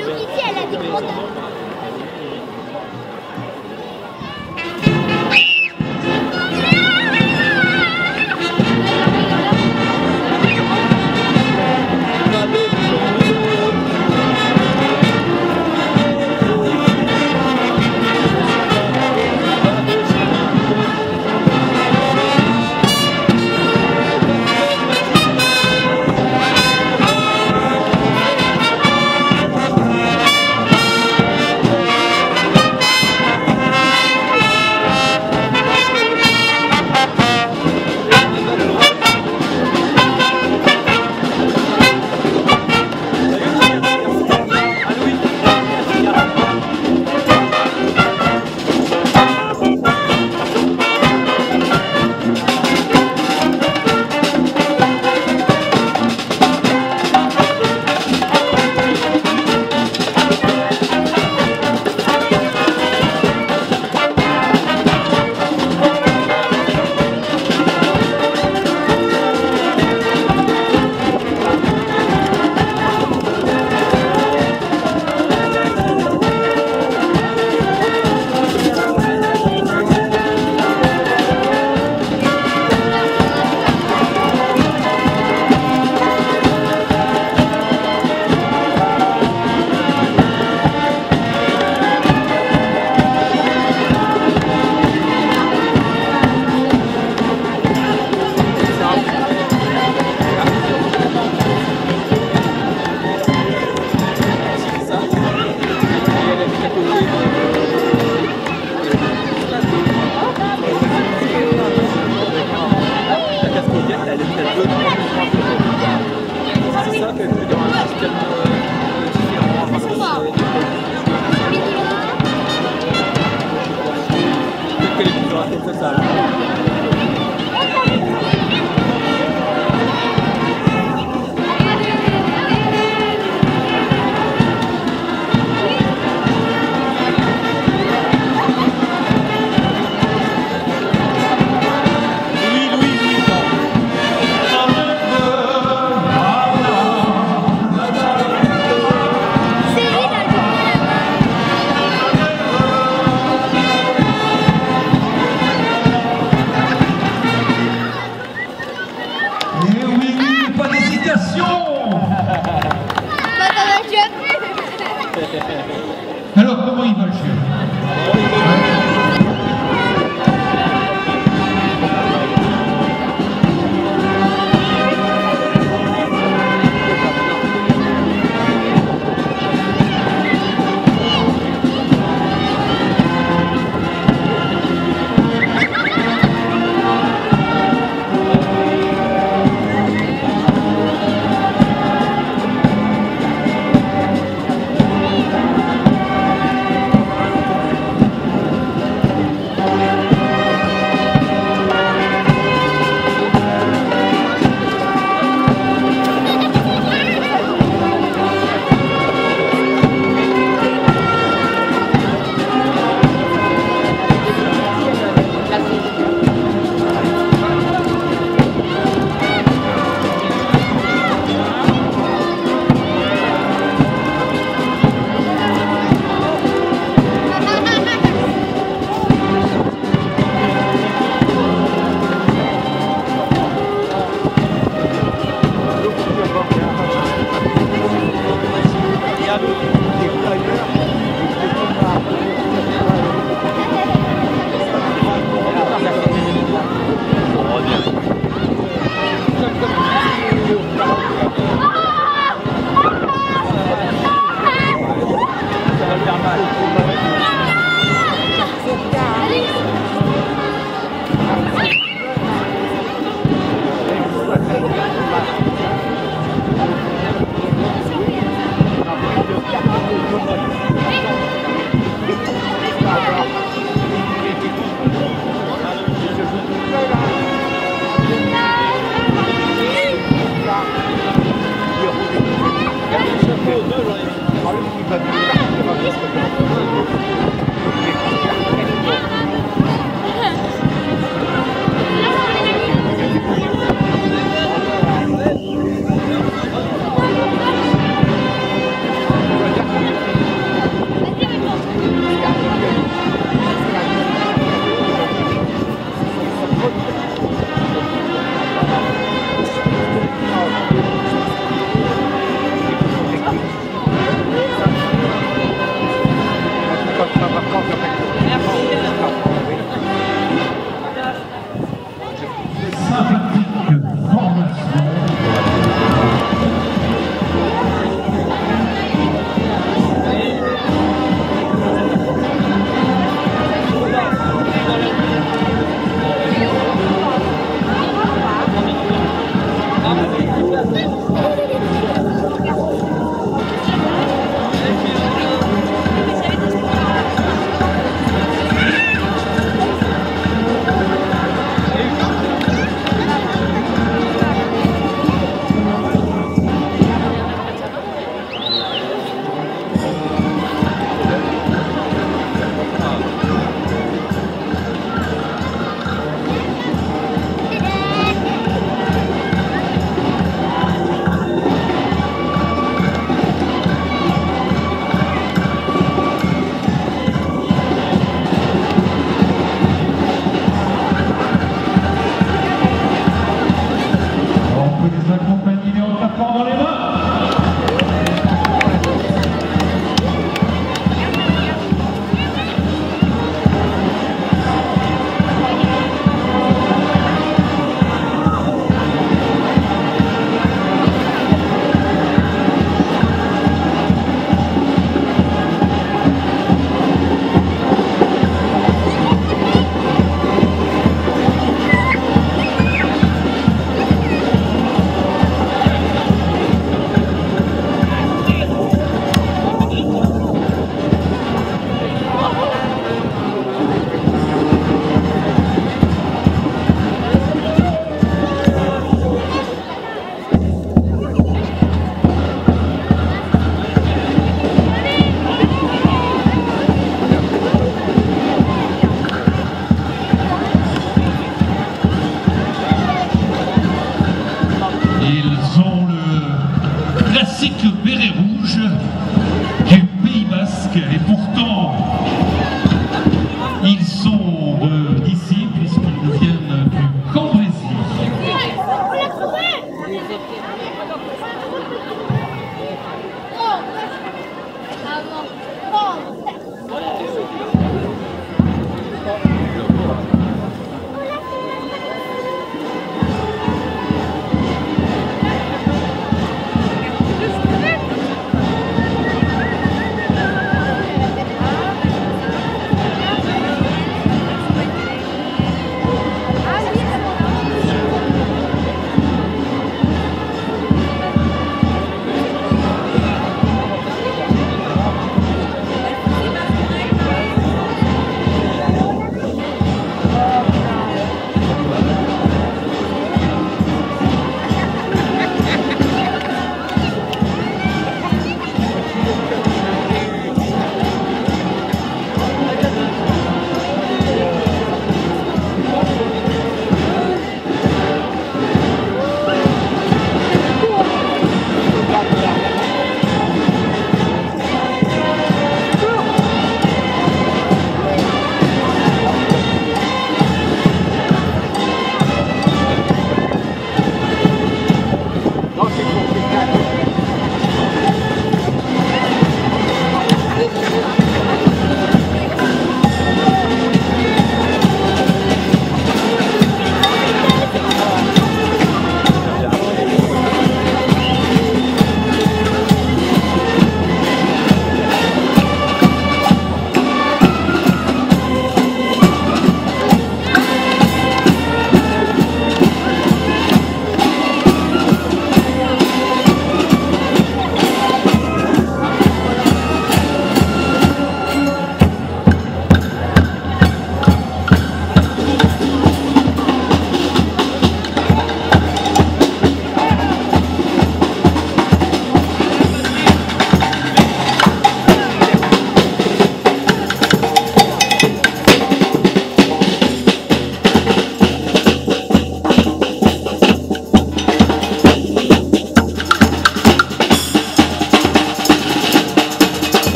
Hello Kitty, elle a des gros